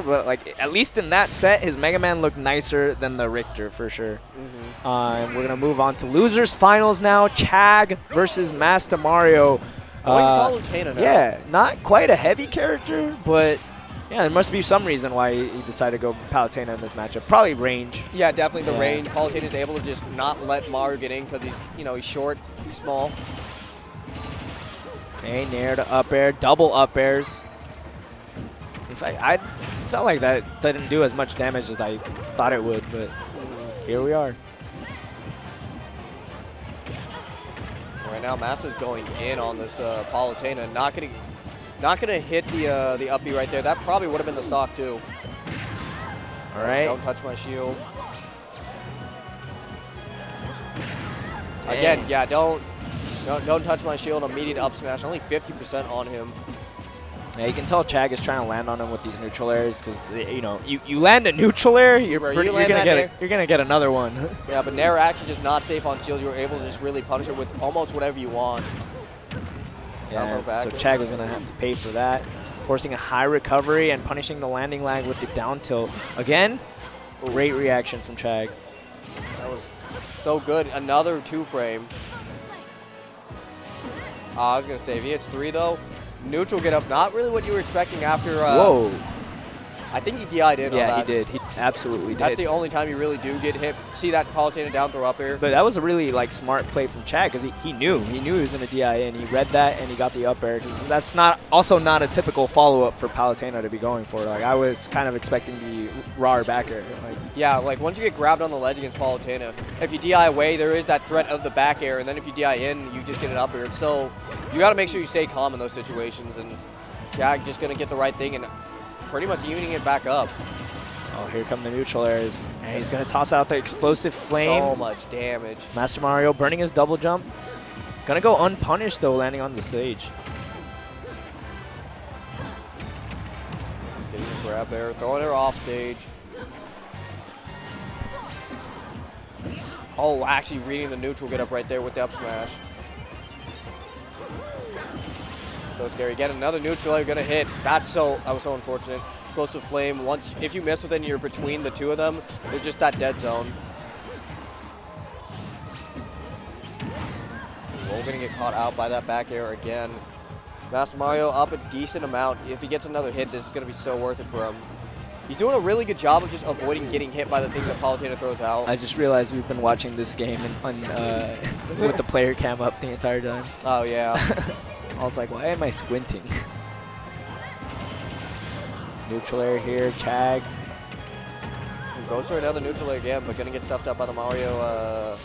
whatever, but like at least in that set, his Mega Man looked nicer than the Richter for sure. Mm-hmm. Uh, we're gonna move on to losers finals now. Chag versus Master Mario. Uh, yeah, not quite a heavy character, but yeah, there must be some reason why he decided to go Palutena in this matchup. Probably range. Yeah, definitely the Yeah. range. Palutena is able to just not let Mario get in because he's, you know, he's short, he's small. Okay, nair to up air, double up airs. Fact, I felt like that didn't do as much damage as I thought it would, but here we are. Right now, Master's going in on this uh, Palutena, not gonna, not gonna hit the uh, the uppy right there. That probably would have been the stock too. All right. Don't touch my shield. Dang. Again, yeah, don't, don't don't touch my shield. Immediate up smash. Only 50% on him. Yeah, you can tell Chag is trying to land on him with these neutral airs because you know you, you land a neutral air, you're, Bro, you pretty, you're gonna get a, you're gonna get another one. Yeah, but Nair actually just not safe on shield. You were able to just really punish it with almost whatever you want. yeah, so Chag was gonna have to pay for that, forcing a high recovery and punishing the landing lag with the down tilt again. Great reaction from Chag. That was so good. Another two frame. Uh, I was gonna say if he hits three though, neutral get up. Not really what you were expecting after. Uh, Whoa. I think he DI'd in on Yeah, he did. He absolutely That's did. the only time you really do get hit. See that Palutena down throw up here. But that was a really like smart play from Chag because he, he knew he knew he was in a DI and he read that and he got the up air because that's not also not a typical follow up for Palutena to be going for. Like I was kind of expecting the raw back air. Like, Yeah, like once you get grabbed on the ledge against Palutena, if you DI away, there is that threat of the back air, and then if you DI in, you just get it up air. So you got to make sure you stay calm in those situations, and Chag just gonna get the right thing and pretty much evening it back up. Oh, here come the neutral airs and he's gonna toss out the explosive flame. So much damage. Master Mario burning his double jump. Gonna go unpunished though, landing on the stage. Getting a grab there, throwing her off stage. Oh, actually reading the neutral get up right there with the up smash. So scary. Again, another neutral you're gonna hit. That's so that was so unfortunate. Explosive flame. Once if you miss with it and you're between the two of them, there's just that dead zone. We're gonna get caught out by that back air again. Master Mario up a decent amount. If he gets another hit, this is going to be so worth it for him. He's doing a really good job of just avoiding getting hit by the things that Palutena throws out. I just realized we've been watching this game in, on, uh, with the player cam up the entire time. oh, yeah. I was like, why am I squinting? Neutral air here, Chag. Goes for another neutral air again, but going to get stuffed up by the Mario. Uh...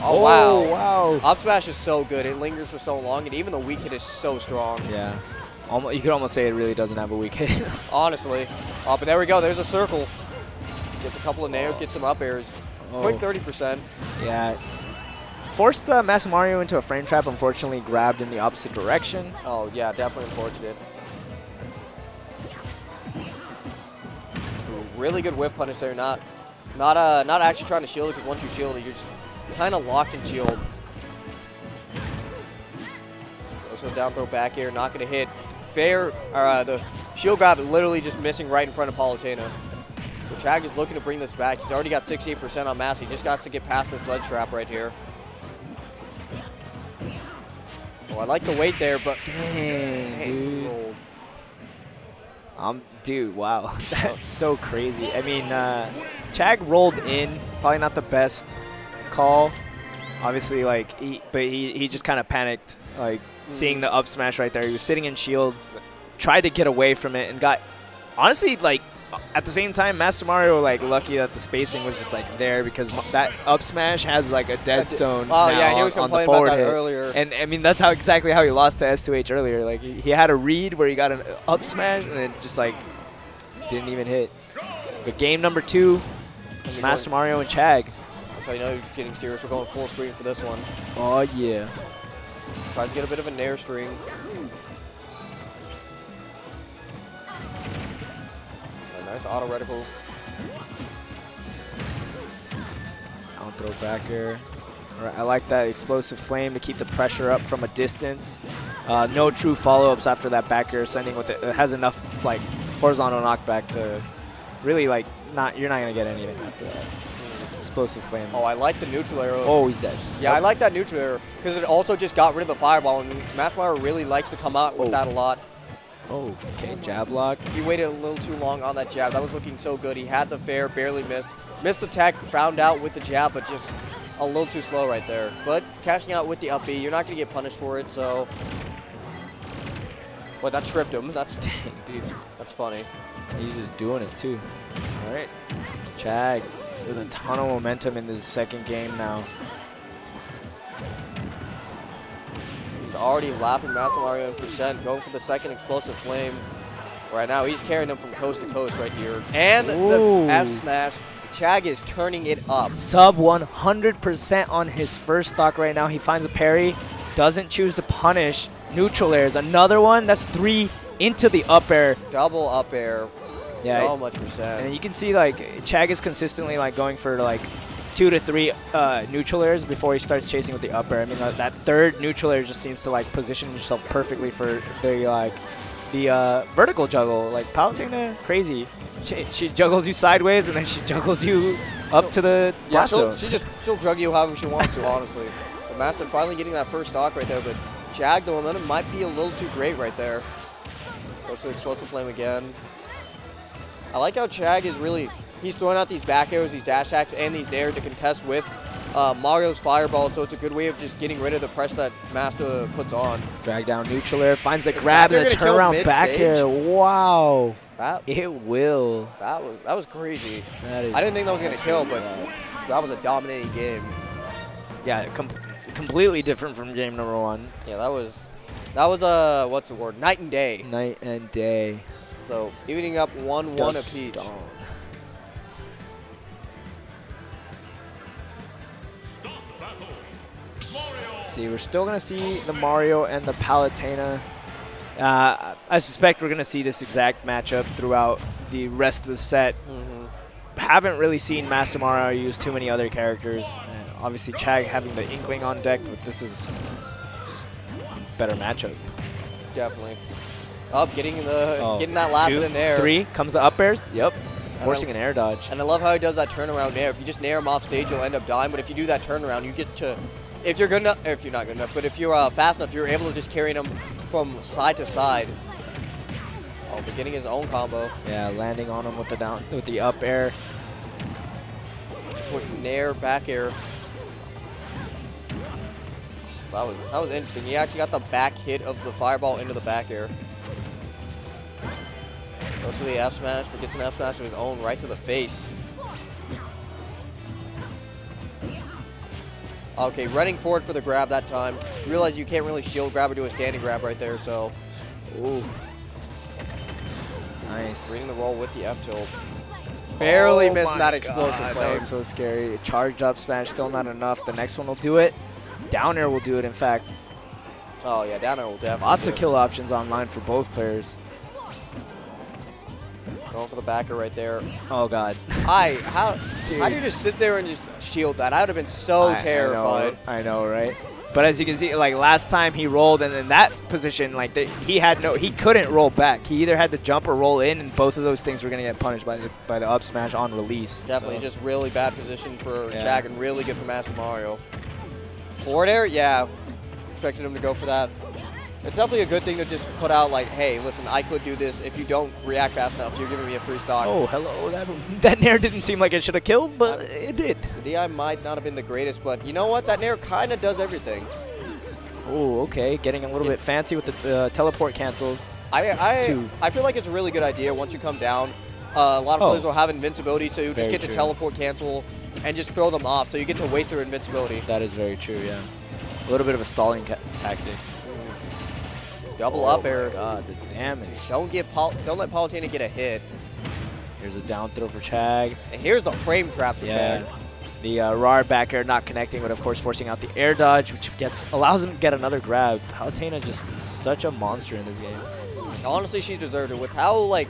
Oh, Oh, wow. wow. Up smash is so good. It lingers for so long, and even the weak hit is so strong. Yeah. Almost, you could almost say it really doesn't have a weak hit. Honestly. Oh, but there we go. There's a circle. Gets a couple of nairs, gets some up airs. Quick Oh. 30%. yeah. Forced uh, Master Mario into a frame trap, unfortunately grabbed in the opposite direction. Oh, yeah, definitely unfortunate. Really good whiff punish there. Not, not, uh, not actually trying to shield it because once you shield it, you're just kind of locked in shield. Also down throw back air, not going to hit. Fair, uh, the shield grab is literally just missing right in front of Palutena. So Chag is looking to bring this back. He's already got 68% on mass. He just got to get past this ledge trap right here. Oh, I like the weight there, but Dang, Dang. Um, dude, wow. That's so crazy. I mean, uh, Chag rolled in. Probably not the best call. Obviously, like, he, but he, he just kind of panicked, like, seeing the up smash right there. He was sitting in shield, tried to get away from it, and got, honestly, like, at the same time, Master Mario, like, lucky that the spacing was just, like, there because that up smash has, like, a dead zone. Oh, yeah, he was on complaining about that hit. earlier. And, I mean, that's how exactly how he lost to S2H earlier. Like, he, he had a read where he got an up smash and it just, like, didn't even hit. But game number two, Master Mario and Chag. So you know he's getting serious. We're going full screen for this one. Oh, yeah. Tries to get a bit of a nair string. Nice auto reticle. Down throw back air. I like that explosive flame to keep the pressure up from a distance. Uh, no true follow-ups after that back air sending with it. It has enough like horizontal knockback to really like not you're not gonna get anything after that. Explosive flame. Oh, I like the neutral arrow. Oh, he's dead. Yeah, I like that neutral arrow because it also just got rid of the fireball, and Massmire really likes to come out with Oh. that a lot. Oh, okay, jab lock. He waited a little too long on that jab. That was looking so good. He had the fair, barely missed. Missed attack, found out with the jab, but just a little too slow right there. But cashing out with the up B, you're not going to get punished for it, so... But that tripped him. That's Dang, dude. that's funny. He's just doing it too. All right, Chag with a ton of momentum in this second game now. Already lapping Master Mario in percent, going for the second explosive flame. Right now, he's carrying them from coast to coast right here. And Ooh. the F smash. Chag is turning it up. Sub 100% on his first stock right now. He finds a parry, doesn't choose to punish. Neutral airs. Another one. That's three into the up air. Double up air. Yeah, so much percent. And you can see like Chag is consistently like going for like two to three uh, neutral airs before he starts chasing with the up air. I mean that, that third neutral air just seems to like position yourself perfectly for the like the uh, vertical juggle. Like Palutena, crazy. She, she juggles you sideways and then she juggles you up to the Yeah, she'll, she just she'll drug you however she wants to, honestly. But Master finally getting that first stock right there, but Chag, the momentum might be a little too great right there. Goes to explosive flame again. I like how Chag is really he's throwing out these back airs, these dash hacks, and these dairs to contest with uh, Mario's fireball. So it's a good way of just getting rid of the press that Master puts on. Drag down neutral air, finds the grab and the turnaround back air. Wow. That It will. that was that was crazy. That is I didn't think that was gonna kill, but that was a dominating game. Yeah, com- completely different from game number one. Yeah, that was that was uh what's the word? Night and day. Night and day. So evening up one one Dusk apiece. dawn. See, we're still gonna see the Mario and the Palutena. Uh, I suspect we're gonna see this exact matchup throughout the rest of the set. hmm Haven't really seen Masamara use too many other characters. Uh, obviously, Chag having the Inkling on deck, but this is just a better matchup. Definitely. Up, getting the Oh, getting that last two, in there. Three comes the up airs. Yep, forcing an air dodge. And I love how he does that turnaround nair. If you just nair him off stage, you'll end up dying. But if you do that turnaround, you get to, if you're good enough, if you're not good enough, but if you're uh, fast enough, you're able to just carry him from side to side. Oh, beginning his own combo. Yeah, landing on him with the down with the up air. Quick nair, back air. That was that was interesting. He actually got the back hit of the fireball into the back air. Goes to the F smash, but gets an F smash of his own right to the face. Okay, running forward for the grab that time. Realize you can't really shield grab or do a standing grab right there, so Ooh. Nice. reading the roll with the F tilt. Barely Oh missed that explosive God, flame. That was so scary. Charged up smash, still not enough. The next one will do it. Down air will do it, in fact. oh yeah, down air will definitely. Lots of it. kill options online for both players. Going for the back air right there. Oh, God. I how Dude. how do you just sit there and just shield that? I would have been so I- terrified. I know, I know, right? But as you can see, like last time he rolled, and in that position, like the, he had no, he couldn't roll back. He either had to jump or roll in, and both of those things were gonna get punished by the by the up smash on release. Definitely So, just really bad position for Yeah. Chag and really good for Master Mario. Forward air, yeah, expected him to go for that. It's definitely a good thing to just put out like, hey, listen, I could do this. If you don't react fast enough, you're giving me a free stock. Oh, hello. That that nair didn't seem like it should have killed, but it did. The DI might not have been the greatest, but you know what? That Nair kind of does everything. Oh, okay. Getting a little bit fancy with the uh, teleport cancels. I I, Two. I feel like it's a really good idea once you come down. Uh, a lot of Oh. players will have invincibility, so you just Very get to teleport cancel and just throw them off, so you get to waste their invincibility. That is very true. Yeah. A little bit of a stalling tactic. Double oh up my air. God, the damage. Don't get Paul, don't let Palutena get a hit. Here's a down throw for Chag. And here's the frame trap for Yeah. Chag. The uh, RAR back air not connecting, but of course forcing out the air dodge, which gets allows him to get another grab. Palutena just such a monster in this game. Honestly, she deserved it with how like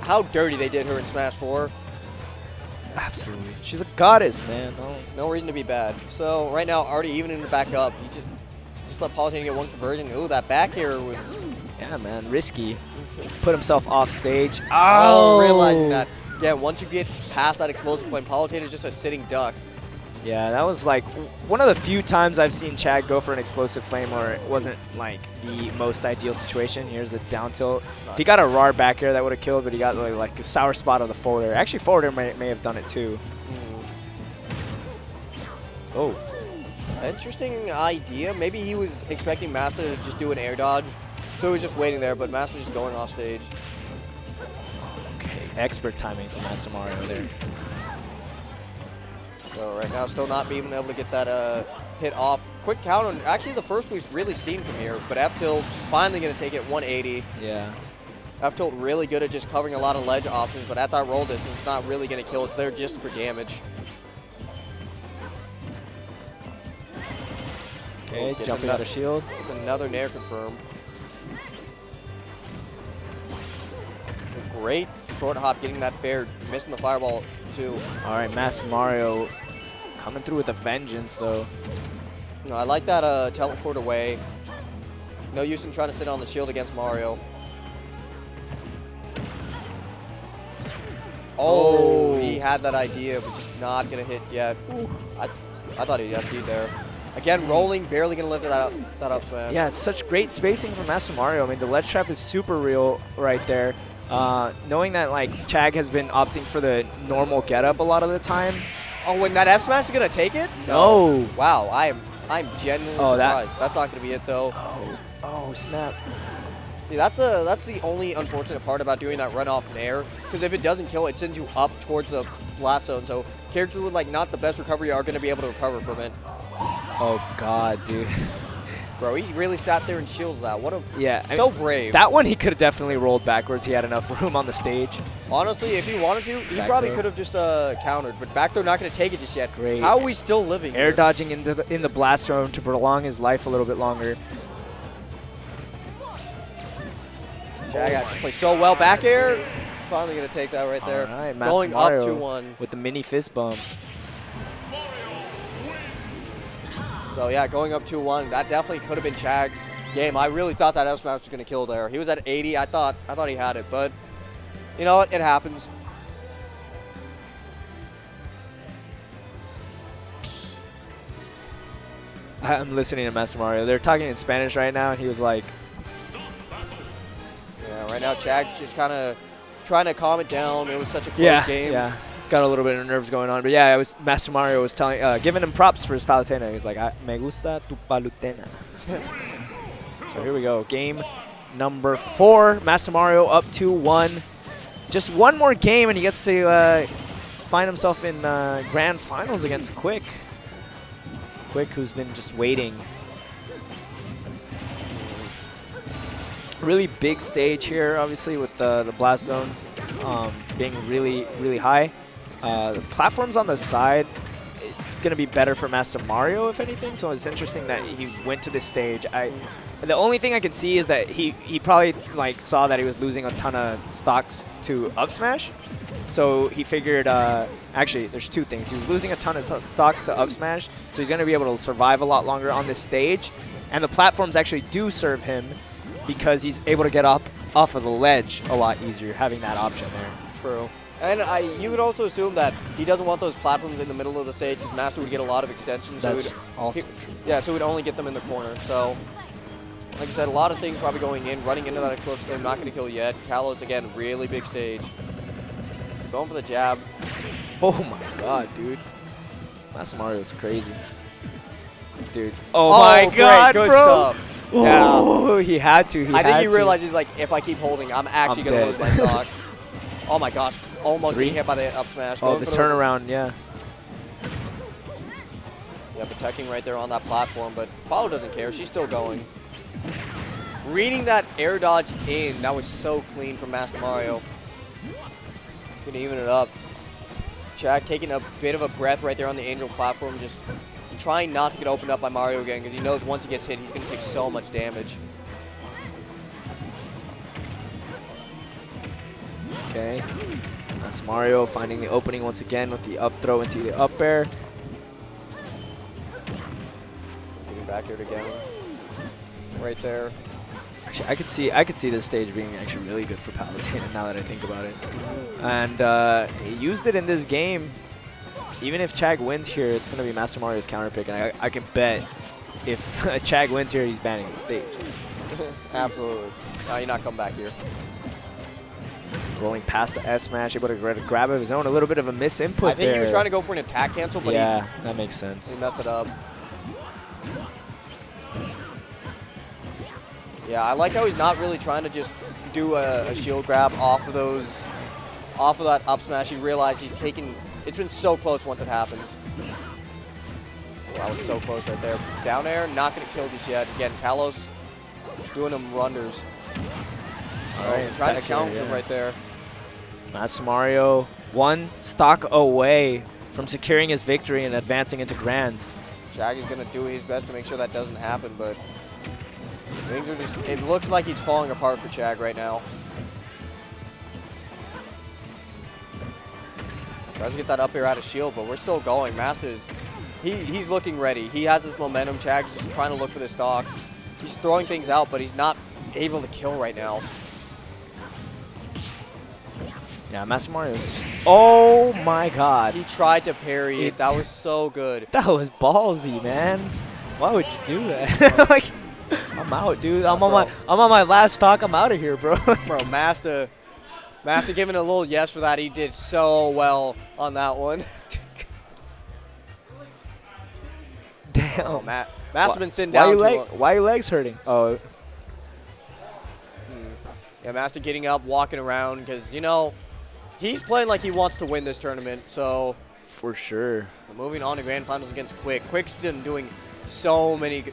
how dirty they did her in Smash 4. Absolutely. She's a goddess, man. No. No reason to be bad. So right now, already evening it back up. You just just let get one conversion. Ooh, that back air was Yeah, man, risky. Put himself off stage. Oh, Oh, realizing that. Yeah, once you get past that explosive flame, Palutena is just a sitting duck. Yeah, that was like one of the few times I've seen Chag go for an explosive flame where it wasn't like the most ideal situation. Here's a down tilt. If he got a RAR back air, that would have killed, but he got like, like a sour spot on the forward air. Actually, forward air may, may have done it too. Mm. Oh, Interesting idea. Maybe he was expecting Master to just do an air dodge. So he was just waiting there, but Master's just going off stage. okay. Expert timing from Master Mario there. So right now, still not being able to get that uh, hit off. Quick counter. Actually, the first we've really seen from here, but F tilt finally going to take it 180. Yeah. F tilt really good at just covering a lot of ledge options, but at that roll distance, it's not really going to kill. It's there just for damage. Okay, jumping out of shield. It's another Nair confirm. Great short hop, getting that fair, missing the fireball too. All right, Master Mario coming through with a vengeance though. No, I like that uh, teleport away. No use in trying to sit on the shield against Mario. Oh, Oh. he had that idea, but just not gonna hit yet. I, I thought he just SD there. Again, rolling, barely gonna lift that up, that up smash. Yeah, such great spacing from Master Mario. I mean, the ledge trap is super real right there. Uh, knowing that like Chag has been opting for the normal getup a lot of the time. Oh, when that F smash is gonna take it? No. Wow, I am, I'm genuinely Oh, that- That's not gonna be it though. Oh, oh snap. See, that's a that's the only unfortunate part about doing that runoff nair. Because if it doesn't kill, it sends you up towards the blast zone. So characters with like not the best recovery are gonna be able to recover from it. Oh god, dude. Bro, he really sat there and shielded that. What a yeah. I so mean, brave. that one he could have definitely rolled backwards. He had enough room on the stage. Honestly, if he wanted to, he Back probably could have just uh, countered. But back throw not gonna take it just yet. Great. How are we still living? Air here? dodging into the, in the blast zone to prolong his life a little bit longer. Chag has to play so well. Back air. Finally gonna take that right there. All right, Master Going Mario up to one with the mini fist bump. So yeah, going up 2-1, that definitely could have been Chag's game. I really thought that S smash was gonna kill there. He was at 80. I thought I thought he had it, but you know what? It happens. I'm listening to Master Mario. They're talking in Spanish right now, and he was like, Yeah, right now Chag's just kind of trying to calm it down. It was such a close yeah, game. yeah. Got a little bit of nerves going on, but yeah, I was Master Mario was telling, uh, giving him props for his palutena. He's like, "Ah, "Me gusta tu palutena." so here we go, game number four. Master Mario up two one. Just one more game, and he gets to uh, find himself in uh, grand finals against Quick. Quick, who's been just waiting. Really big stage here, obviously, with the, the blast zones um, being really, really high. Uh, platforms on the side, it's going to be better for Master Mario, if anything. So it's interesting that he went to this stage. I, the only thing I can see is that he, he probably like saw that he was losing a ton of stocks to up smash. So he figured, uh, actually, there's two things. He was losing a ton of stocks to up smash, so he's going to be able to survive a lot longer on this stage. And the platforms actually do serve him because he's able to get up off of the ledge a lot easier, having that option there. True. And I, you could also assume that he doesn't want those platforms in the middle of the stage because Master would get a lot of extensions. so That's he'd- also he- true. Yeah, so he would only get them in the corner. So, like I said, a lot of things probably going in, running into that explosive flame, not going to kill yet. Kalos, again, really big stage. Going for the jab. Oh my god, dude. Master Mario's crazy. Dude. Oh, Oh, my great, god, good bro. stuff. Oh, he had to. He I think he to. he's like, if I keep holding, I'm actually I'm to lose my stock. oh my gosh, almost Three? being hit by the up smash. Oh, the turnaround, yeah. Yeah, protecting right there on that platform, but Paulo doesn't care. She's still going. Reading that air dodge in, that was so clean from Master Mario. Gonna even it up. Chag taking a bit of a breath right there on the Angel platform, just trying not to get opened up by Mario again, because he knows once he gets hit, he's gonna take so much damage. Okay. That's Mario finding the opening once again with the up throw into the up air. Getting back air again. Right there. Actually, I could see I could see this stage being actually really good for Palutena now that I think about it. And uh, he used it in this game. Even if Chag wins here, it's going to be Master Mario's counter pick, and I, I can bet if Chag wins here, he's banning the stage. Absolutely. No, you're not coming back here. Rolling past the S smash, able to gra- grab of his own. A little bit of a miss input I think he was trying to go for an attack cancel, but yeah, that makes sense. he messed it up. Yeah, I like how he's not really trying to just do a, a shield grab off of those, off of that up smash. He realized he's taking. It's been so close once it happens. Oh, that was so close right there. Down air, not gonna kill just yet. Again, Kalos doing him wonders. All right, trying to challenge him right there. Master Mario one stock away from securing his victory and advancing into grands. Shaggy's gonna do his best to make sure that doesn't happen, but things are just. It looks like he's falling apart for Chag right now. Tries to get that up air out of shield, but we're still going. Masters, he, he's looking ready. He has this momentum. Chag's just trying to look for the stock. He's throwing things out, but he's not able to kill right now. Yeah, Master Mario. is- Oh my God, He tried to parry it. It- That was so good. that was ballsy, man. Why would you do that? like, I'm out, dude. I'm on Bro. my I'm on my last stock. I'm out of here, bro. Bro, Master, Master giving a little yes for that. He did so well on that one. Damn. Oh, Matt. Matt's been sitting down too leg, long. Why your legs hurting? Oh, hmm. Yeah, Master getting up, walking around, because, you know, he's playing like he wants to win this tournament. So, for sure. moving on to Grand Finals against Quick. Quick's been doing so many